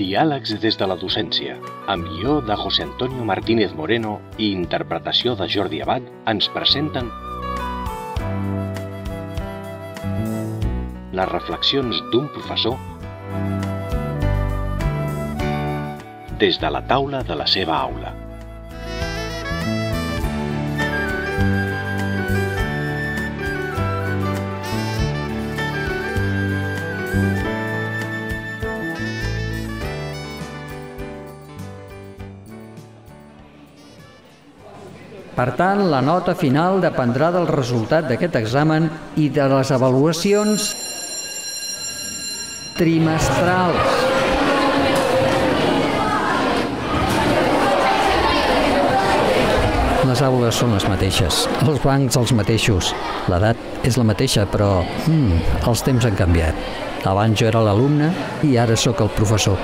Diàlegs des de la docència, amb guió de José Antonio Martínez Moreno i interpretació de Jordi Abad, ens presenten les reflexions d'un professor des de la taula de la seva aula. Per tant, la nota final dependrà del resultat d'aquest examen i de les avaluacions trimestrals. Les aules són les mateixes, els bancs els mateixos, l'edat és la mateixa, però hmm, els temps han canviat. Abans jo era l'alumne i ara sóc el professor.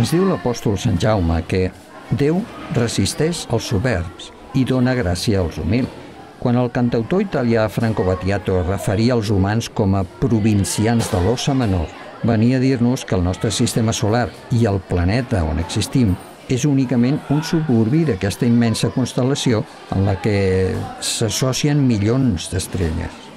Ens diu l'apòstol Sant Jaume que Déu resisteix els soberbs i dona gràcia als humils. Quan el cantautor italià Franco Battiato referia als humans com a provincians de l'ossa menor, venia a dir-nos que el nostre sistema solar i el planeta on existim és únicament un suburbi d'aquesta immensa constel·lació en la que s'associen milions d'estrelles.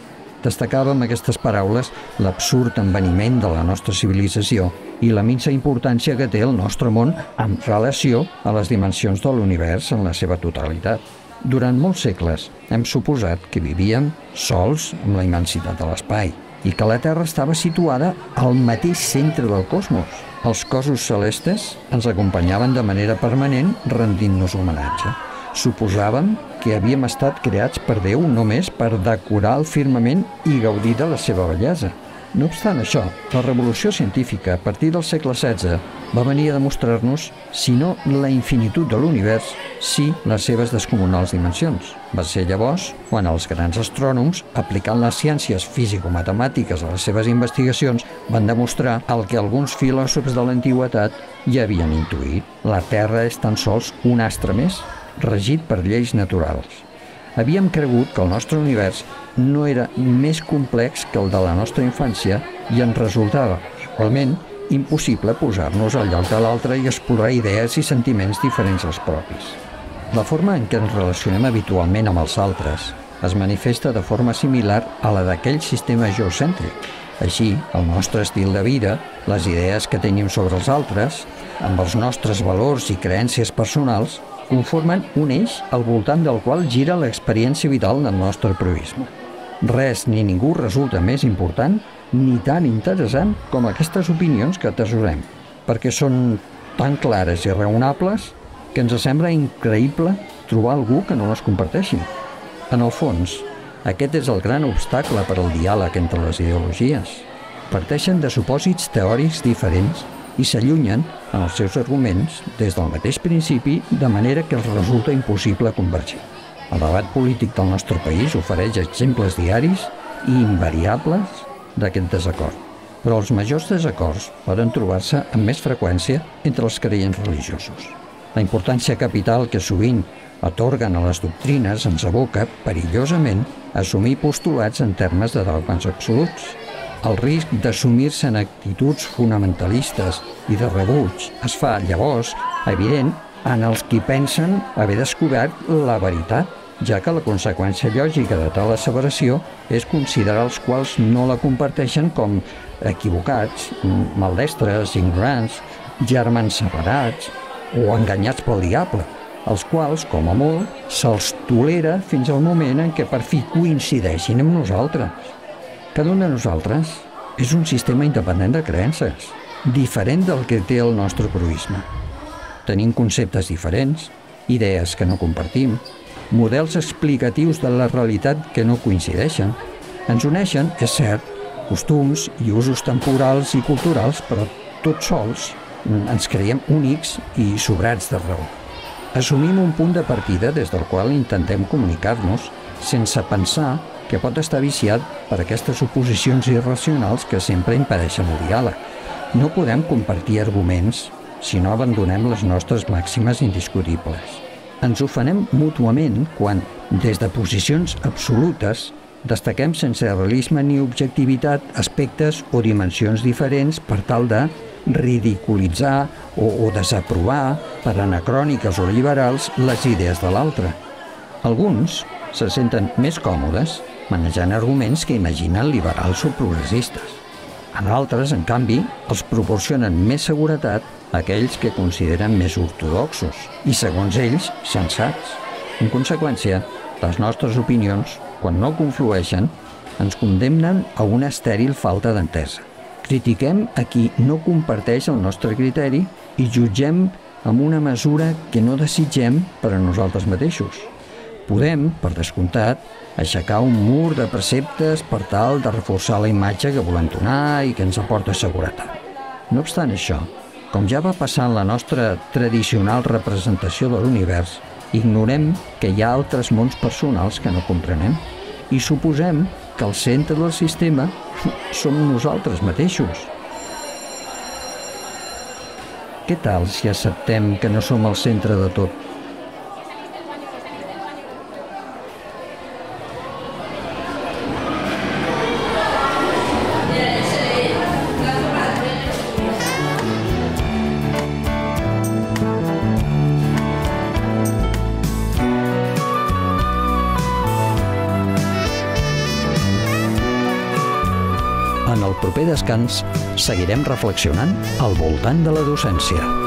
Destacava amb aquestes paraules l'absurd enveniment de la nostra civilització i la minsa importància que té el nostre món en relació a les dimensions de l'univers en la seva totalitat. Durant molts segles hem suposat que vivíem sols amb la immensitat de l'espai i que la Terra estava situada al mateix centre del cosmos. Els cossos celestes ens acompanyaven de manera permanent rendint-nos homenatge. Suposàvem que havíem estat creats per Déu només per decorar el firmament i gaudir de la seva bellesa. No obstant això, la revolució científica a partir del segle XVI va venir a demostrar-nos, si no la infinitud de l'univers, sí les seves descomunals dimensions. Va ser llavors quan els grans astrònoms, aplicant les ciències físico-matemàtiques a les seves investigacions, van demostrar el que alguns filòsofs de l'antiguitat ja havien intuït. La Terra és tan sols un astre més, regit per lleis naturals. Havíem cregut que el nostre univers no era més complex que el de la nostra infància i ens resultava, igualment, impossible posar-nos al lloc de l'altre i explorar idees i sentiments diferents als propis. La forma en què ens relacionem habitualment amb els altres es manifesta de forma similar a la d'aquell sistema geocèntric. Així, el nostre estil de vida, les idees que tenim sobre els altres, amb els nostres valors i creences personals, conformen un eix al voltant del qual gira l'experiència vital del nostre proisme. Res ni ningú resulta més important ni tan interessant com aquestes opinions que atesorem, perquè són tan clares i raonables que ens sembla increïble trobar algú que no les comparteixi. En el fons, aquest és el gran obstacle per al diàleg entre les ideologies. Parteixen de supòsits teòrics diferents i s'allunyen en els seus arguments des del mateix principi de manera que els resulta impossible convergir. El debat polític del nostre país ofereix exemples diaris i invariables d'aquest desacord, però els majors desacords poden trobar-se amb més freqüència entre els creients religiosos. La importància capital que sovint atorguen a les doctrines ens aboca perillosament a assumir postulats en termes de dogmes absoluts, el risc d'assumir-se en actituds fonamentalistes i de rebuig es fa, llavors, evident en els qui pensen haver descobert la veritat, ja que la conseqüència lògica de tal asseveració és considerar els quals no la comparteixen com equivocats, maldestres, ignorants, germans separats o enganyats pel diable, els quals, com a molt, se'ls tolera fins al moment en què per fi coincideixin amb nosaltres. Cada un de nosaltres és un sistema independent de creences, diferent del que té el nostre proisme. Tenim conceptes diferents, idees que no compartim, models explicatius de la realitat que no coincideixen. Ens uneixen, és cert, costums i usos temporals i culturals, però tots sols ens creiem únics i sobrats de raó. Assumim un punt de partida des del qual intentem comunicar-nos sense pensar que pot estar viciat per aquestes oposicions irracionals que sempre impedeixen el diàleg. No podem compartir arguments si no abandonem les nostres màximes indiscutibles. Ens ofenem mútuament quan, des de posicions absolutes, destaquem sense realisme ni objectivitat aspectes o dimensions diferents per tal de ridiculitzar o, o desaprovar per anacròniques o liberals les idees de l'altre. Alguns se senten més còmodes manejant arguments que imaginen liberals o progressistes. En altres, en canvi, els proporcionen més seguretat aquells que consideren més ortodoxos i, segons ells, sensats. En conseqüència, les nostres opinions, quan no conflueixen, ens condemnen a una estèril falta d'entesa. Critiquem a qui no comparteix el nostre criteri i jutgem amb una mesura que no desitgem per a nosaltres mateixos. Podem, per descomptat, aixecar un mur de preceptes per tal de reforçar la imatge que volem donar i que ens aporta seguretat. No obstant això, com ja va passar en la nostra tradicional representació de l'univers, ignorem que hi ha altres mons personals que no comprenem i suposem que el centre del sistema som nosaltres mateixos. Què tal si acceptem que no som el centre de tot? En el proper descans seguirem reflexionant al voltant de la docència.